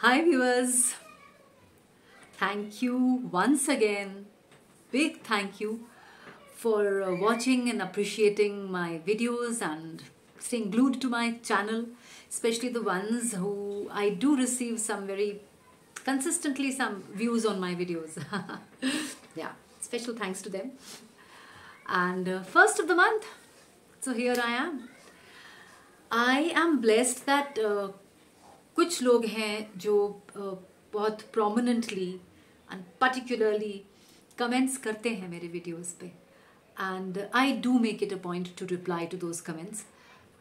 Hi, viewers. Thank you once again. Big thank you for uh, watching and appreciating my videos and staying glued to my channel, especially the ones who I do receive some very consistently some views on my videos. yeah, special thanks to them. And uh, first of the month, so here I am. I am blessed that uh, कुछ लोग हैं जो बहुत prominently and particularly comments करते हैं मेरे videos पे। And I do make it a point to reply to those comments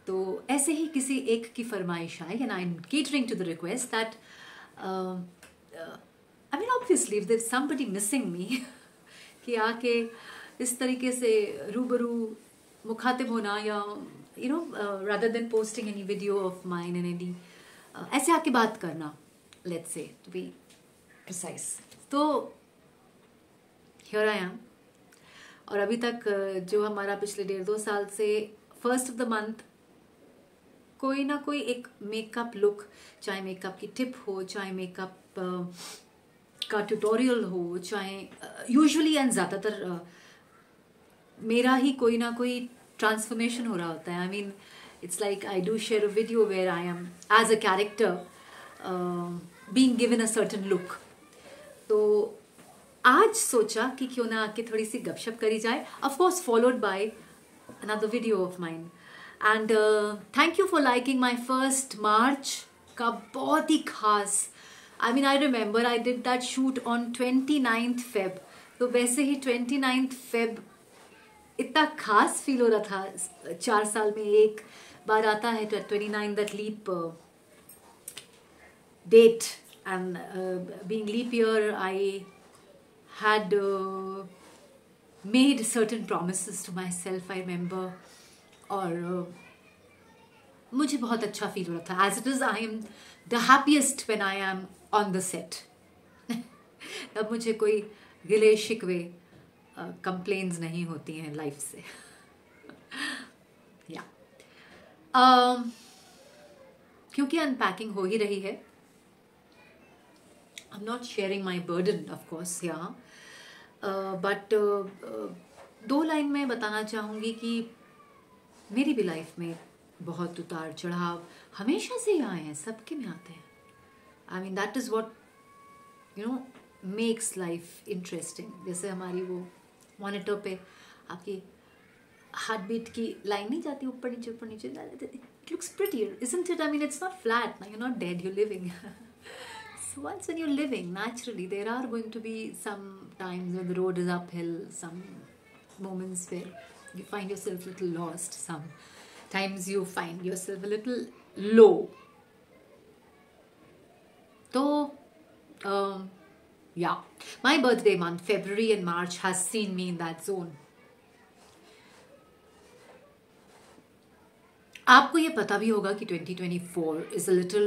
तो ऐसे ही किसी एक की फरमाइश आई and I am catering to the request that I mean obviously there somebody missing me कि आके इस तरीके से रूबरू मुखातिब होना या you know rather than posting any video of mine and any ऐसे आके बात करना let's say to be precise तो हियर आई एम और अभी तक, जो हमारा पिछले डेढ़ दो साल से फ़र्स्ट ऑफ़ द मंथ कोई ना कोई एक मेकअप लुक चाहे मेकअप की टिप हो, चाहे मेकअप का ट्यूटोरियल हो, चाहे यूजुअली एंड ज़्यादातर मेरा ही कोई ना कोई ट्रांसफॉर्मेशन हो रहा होता है. I I mean it's like I do share a video where I am as a character being given a certain look तो आज सोचा कि क्यों ना आके थोड़ी सी गपशप करी जाए। Of course followed by another video of mind and thank you for liking my first March का बहुत ही खास। I mean I remember I did that shoot on twenty ninth Feb तो वैसे ही ट्वेंटी नाइन्थ फेब इतना खास feel हो रहा था, चार साल में एक। बार आता है तो twenty nine that leap date and being leap year I had uh, made certain promises to myself I remember और uh, मुझे बहुत अच्छा फील हो रहा था. As it is I am the happiest when I am on the set तब मुझे कोई गिले शिकवे कंप्लेन्स uh, नहीं होती हैं लाइफ से. या um, क्योंकि अनपैकिंग हो ही रही है। I am not sharing my burden of course yeah. But दो लाइन में बताना चाहूँगी कि मेरी भी लाइफ में बहुत उतार चढ़ाव हमेशा से आए हैं सबके में आते हैं। I mean that is what you know makes life interesting जैसे हमारी वो मॉनिटर पे आपकी हार्ट बीट की लाइन नहीं जाती ऊपर नीचे ऊपर नीचे। It looks prettier it I mean it's not flat ना you not dead you living so once one you living naturally there are going to be some the road is up hill some moments for you find yourself little lost some times you find yourself little low तो या my birthday month February and March has seen me in that zone आपको ये पता भी होगा कि 2024 is a little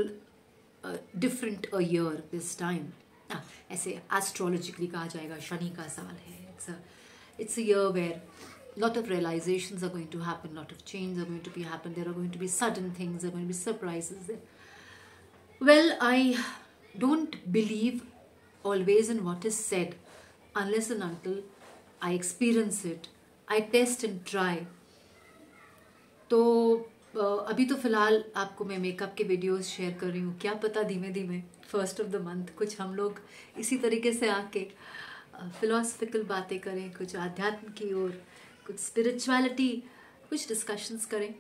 different a this time ऐसे astrologically कहा जाएगा, शनि का साल है it's it's a year where lot of realization are going to happen lot of change are going to be happen there are going to be sudden things are going be surprises well I don't believe always in what is said unless and until I experience it I test and try तो अभी तो फ़िलहाल आपको मैं makeup के videos share कर रही हूँ। क्या पता धीमे धीमे फ़र्स्ट ऑफ़ द मंथ कुछ हम लोग इसी तरीके से आके फिलोसफिकल बातें करें, कुछ आध्यात्म की ओर, कुछ स्पिरिचुअलिटी कुछ डिस्कशंस करें।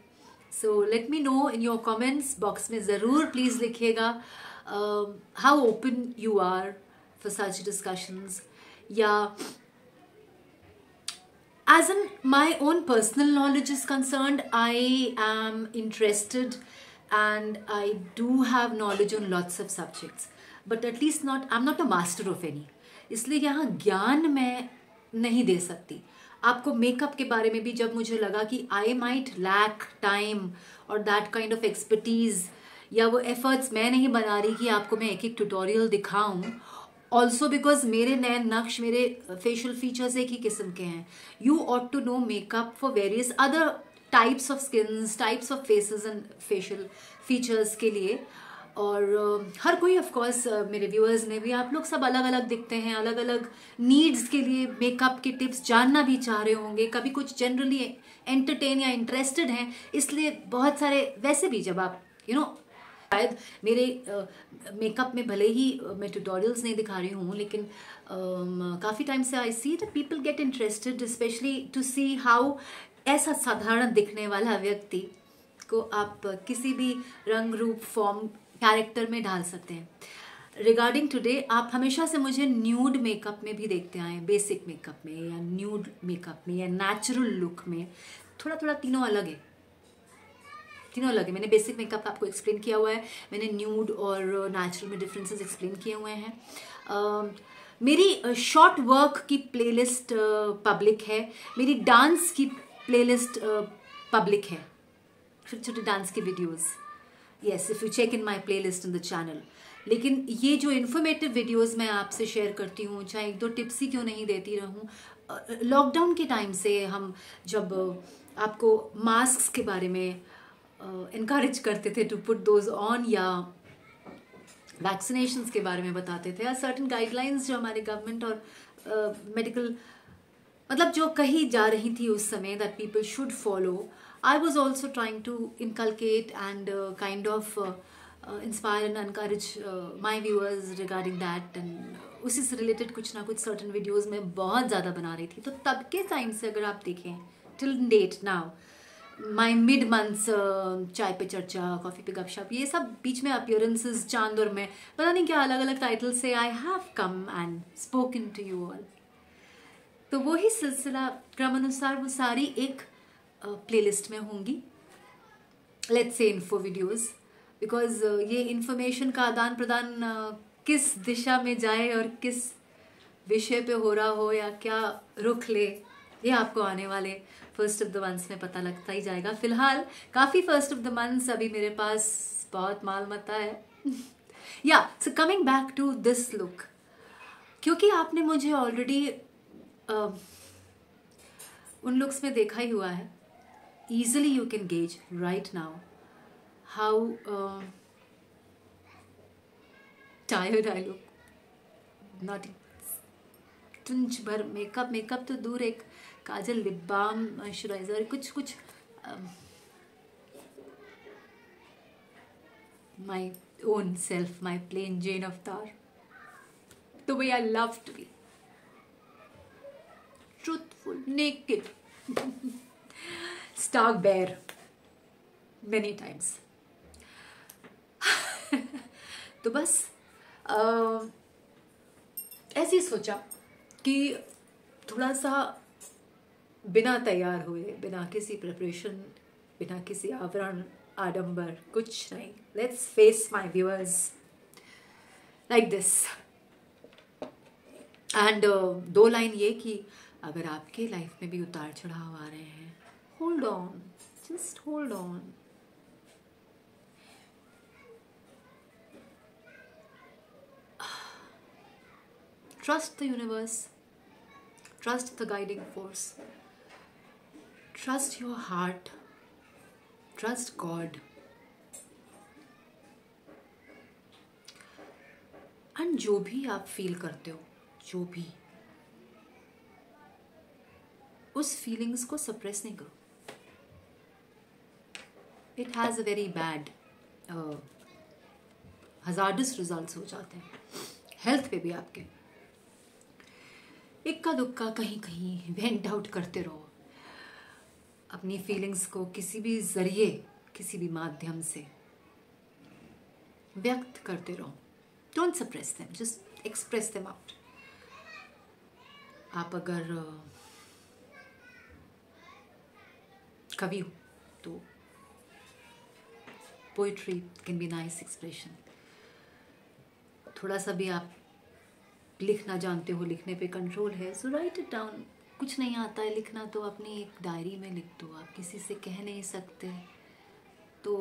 So let me know in your comments box में ज़रूर प्लीज़ लिखिएगा how open you are for such discussions या as in my own personal knowledge is concerned i am interested and i do have knowledge on lots of subjects but at least not i'm not a master of any इसलिए यहाँ ज्ञान मैं नहीं दे सकती आपको makeup के बारे में भी जब मुझे लगा कि आई माइट लैक टाइम और दैट काइंड ऑफ़ एक्सपर्टीज या वो एफर्ट्स मैं नहीं बना रही कि आपको मैं एक एक ट्यूटोरियल दिखाऊँ ऑल्सो बिकॉज़ मेरे नए नक्श मेरे फेशियल फीचर्स एक ही किस्म के हैं। You ought to know makeup for various other types of skin types of faces and facial features के लिए। और uh, हर कोई ऑफ़ कोर्स uh, मेरे व्यूअर्स ने भी आप लोग सब अलग अलग दिखते हैं अलग अलग नीड्स के लिए मेकअप के टिप्स जानना भी चाह रहे होंगे। कभी कुछ जनरली एंटरटेन या इंटरेस्टेड हैं इसलिए बहुत सारे वैसे भी जब आप यू you नो know, शायद मेरे मेकअप में भले ही मैं ट्यूटोरियल्स नहीं दिखा रही हूँ, लेकिन काफ़ी टाइम से I see that people get interested specially to see how ऐसा साधारण दिखने वाला व्यक्ति को आप किसी भी रंग, रूप फॉर्म कैरेक्टर में ढाल सकते हैं। रिगार्डिंग टुडे आप हमेशा से मुझे न्यूड मेकअप में भी देखते आए बेसिक मेकअप में या न्यूड मेकअप में या नेचुरल लुक में। थोड़ा थोड़ा तीनों अलग है। तीनों अलग है मैंने बेसिक मेकअप आपको एक्सप्लेन किया हुआ है। मैंने न्यूड और नेचुरल में डिफरेंसेस एक्सप्लेन किए हुए हैं। Uh, मेरी शॉर्ट वर्क की प्लेलिस्ट पब्लिक है। मेरी डांस की प्लेलिस्ट पब्लिक है। छोटे छोटे डांस के videos yes if you check in my playlist in the channel लेकिन ये जो इन्फॉर्मेटिव वीडियोस मैं आपसे शेयर करती हूँ चाहे एक दो टिप्स ही क्यों नहीं देती रहूँ लॉकडाउन के टाइम से हम जब आपको मास्क के बारे में इनक्रेज करते थे टू पुट दोज ऑन या वैक्सीनेशन के बारे में बताते थे। या सर्टन गाइडलाइंस जो हमारे गवर्नमेंट और मेडिकल uh, मतलब जो कही जा रही थी उस समय that people should follow I was also trying to inculcate and kind of inspire and encourage my viewers regarding that and उसी से रिलेटेड कुछ ना कुछ सर्टन वीडियोज़ में बहुत ज़्यादा बना रही थी। तो तब के टाइम से अगर आप देखें till date now my mid months Chai Pe Charcha coffee पे गपशप ये सब बीच में अपियरेंसेस चाँद और मैं। पता नहीं क्या अलग अलग टाइटल से I have come and spoken to you all तो वही सिलसिला क्रमानुसार वो सारी एक प्लेलिस्ट uh, में होंगी। Let's say info videos because ये इन्फॉर्मेशन का आदान प्रदान uh, किस दिशा में जाए और किस विषय पे हो रहा हो या क्या रुख ले ये आपको आने वाले फ़र्स्ट ऑफ़ द मंथ्स में पता लगता ही जाएगा। फ़िलहाल काफ़ी फ़र्स्ट ऑफ़ द मंथ्स अभी मेरे पास बहुत माल मता है। या so coming back to this look क्योंकि आपने मुझे ऑलरेडी uh, उन लुक्स में देखा ही हुआ है। Easily you can gauge right now how tired I look not तुंज भर मेकअप मेकअप तो दूर एक काजल लिप बाम मॉइस्चराइजर कुछ कुछ my own self my plain Jane avatar the way I love to be. Truthful, naked, stark bare, many times. तो बस ऐसे ही सोचा कि थोड़ा सा बिना तैयार हुए, बिना किसी प्रिपरेशन बिना किसी आवरण, आडंबर, कुछ नहीं। Let's face my viewers like this and दो लाइन ये कि अगर आपके लाइफ में भी उतार चढ़ाव आ रहे हैं hold on just hold on trust the universe. Trust the guiding force. Trust your heart. Trust God. And जो भी आप फील करते हो, जो भी, उस फीलिंग्स को सप्रेस नहीं करो it has a very bad hazardous results हो जाते हैं हेल्थ पे भी आपके इक्का दुक्का कहीं कहीं वेंट आउट करते रहो अपनी फीलिंग्स को किसी भी ज़रिए, किसी भी माध्यम से व्यक्त करते रहो। Don't suppress them just express them out आप अगर कवि हो तो poetry can be nice expression थोड़ा सा भी आप लिखना जानते हो, लिखने पे कंट्रोल है सो राइट इट डाउन कुछ नहीं आता है लिखना तो अपनी एक डायरी में लिख दो। आप किसी से कह नहीं सकते। तो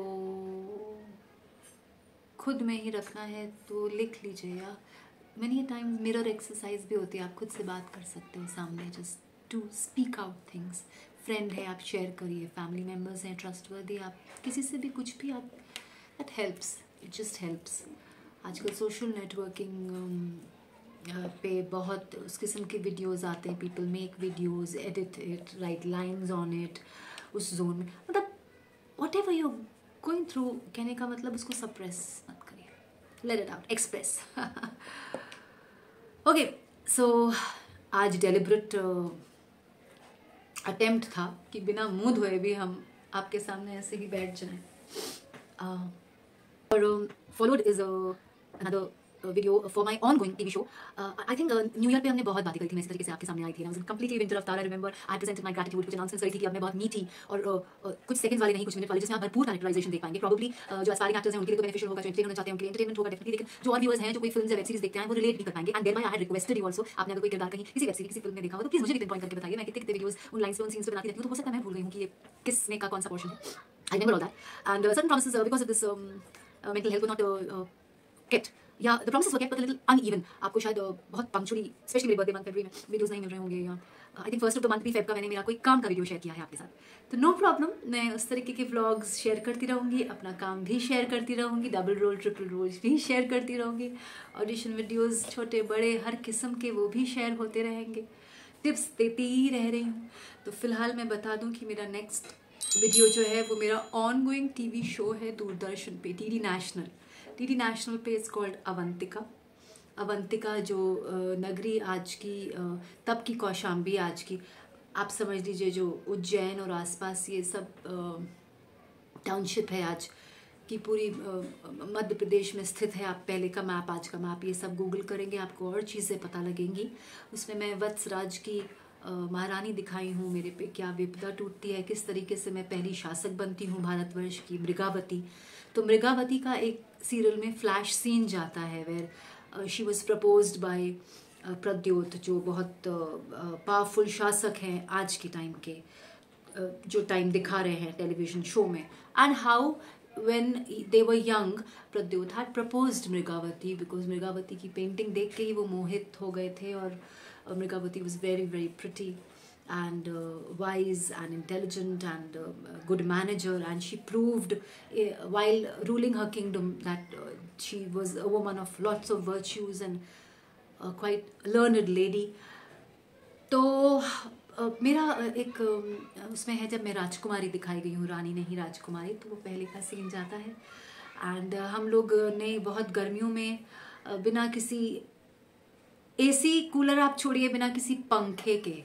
खुद में ही रखना है तो लिख लीजिए। या मैनी टाइम मिरर एक्सरसाइज भी होती है। आप खुद से बात कर सकते हो सामने। Just to speak out things friend है, आप शेयर करिए। फैमिली मेंबर्स हैं ट्रस्टवर्दी आप किसी से भी कुछ भी आप that helps it just helps आजकल सोशल नेटवर्किंग पे बहुत उस किस्म के वीडियोस आते हैं people make videos edit it write lines on it उस जोन में। मतलब whatever you going through कहने का मतलब उसको सप्रेस मत करिए। Let it out express okay so आज डेलिब्रेट अटेम्प्ट uh, था कि बिना मुँह धोए भी हम आपके सामने ऐसे ही बैठ जाएँ। और followed is another video for my on going TV show I think new year पे हमने बहुत बातें करी थी मैं इस तरीके से आपके सामने आई थी completely winter of Tara remember I presented my gratitude कुछ अनाउंसमेंट करी थी कि अब मैं बहुत मीठी और uh, uh, कुछ सेकंड वाले नहीं कुछ मिनट वाले जिसमें आप भरपूर कैरेक्टराइजेशन देख पाएँगे प्रॉब्ली uh, जो एस्पायरिंग एक्टर्स हैं उनके लिए तो बेनिफिशियल होगा एंटरटेन होना चाहते हैं एंटरटेनमेंट होगा डेफिनेटली लेकिन जो और व्यूअर्स हैं जो कोई फ़िल्म या वेब सीरीज़ देखते हैं वो रिलेट भी कर पाएँगे and thereby I requested you also आपने अगर कोई किरदार कहीं किसी वेब सीरीज़ किसी फ़िल्म में देखा हो तो प्लीज़ मुझे भी पॉइंट करके बताइए मैं कितने कितने वीडियोस उन लाइंस पे उन सीन्स पे बनाती रहती हूँ तो हो सकता है मैं भूल गई हूँ कि ये किसमें का कौन सा पोर्शन है I never all that and certain promises because of this mental health not kept या the promise were but little uneven आपको शायद बहुत पंक्चुअली स्पेशली मेरे बर्थडे मंथ फरवरी में वीडियोस नहीं मिल रहे होंगे या I think first of the month भी फेब का मैंने मेरा कोई काम का वीडियो शेयर किया है आपके साथ। तो नो प्रॉब्लम मैं उस तरीके के व्लॉग्स शेयर करती रहूँगी, अपना काम भी शेयर करती रहूँगी डबल रोल ट्रिपल रोल्स भी शेयर करती रहूँगी ऑडिशन वीडियोज़ छोटे, बड़े, हर किस्म के वो भी शेयर होते रहेंगे टिप्स देती ही रह रही हूँ। तो फ़िलहाल मैं बता दूँ कि मेरा नेक्स्ट वीडियो जो है, वो मेरा ऑन गोइंग टी शो है, दूरदर्शन पे टी नेशनल टी नेशनल पे इज़ कॉल्ड अवंतिका। अवंतिका जो नगरी आज की तब की कौशाम्बी आज की। आप समझ लीजिए जो उज्जैन और आसपास ये सब टाउनशिप है आज की पूरी मध्य प्रदेश में स्थित है। आप पहले का मैप आज का मैप ये सब गूगल करेंगे, आपको और चीज़ें पता लगेंगी। उसमें मैं वत्सराज की महारानी दिखाई हूँ मेरे पे, क्या विपदा टूटती है, किस तरीके से मैं पहली शासक बनती हूँ भारतवर्ष की मृगावती। तो मृगावती का एक सीरियल में फ्लैश सीन जाता है where she was propose by Pradyot, जो बहुत पावरफुल शासक हैं आज के टाइम के जो टाइम दिखा रहे हैं टेलीविज़न शो में। And how when they were young Pradyot had proposed Mrigavati because Mrigavati की पेंटिंग देख के ही वो मोहित हो गए थे और Mrigavati was very very pretty and uh, wise and intelligent and uh, good manager and she proved uh, while ruling her kingdom that uh, she was a woman of lots of virtues and a quite learned lady तो uh, मेरा एक उसमें है जब मैं राजकुमारी दिखाई गई हूँ, रानी नहीं राजकुमारी तो वो पहले का सीन जाता है। एंड हम लोग ने बहुत गर्मियों में बिना किसी एसी कूलर आप छोड़िए, बिना किसी पंखे के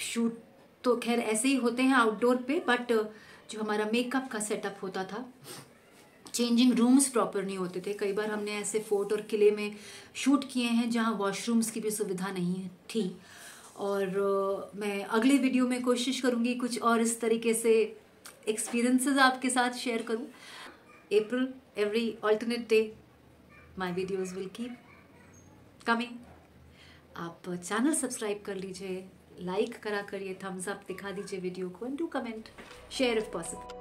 शूट तो खैर ऐसे ही होते हैं आउटडोर पे बट जो हमारा मेकअप का सेटअप होता था चेंजिंग रूम्स प्रॉपर नहीं होते थे। कई बार हमने ऐसे फोर्ट और किले में शूट किए हैं जहाँ वॉशरूम्स की भी सुविधा नहीं थी। और मैं अगले वीडियो में कोशिश करूँगी कुछ और इस तरीके से एक्सपीरियंसेस आपके साथ शेयर करूँ। April every alternate day my videos will keep coming आप चैनल सब्सक्राइब कर लीजिए लाइक करा करिए थम्स अप दिखा दीजिए वीडियो को and do comment share if possible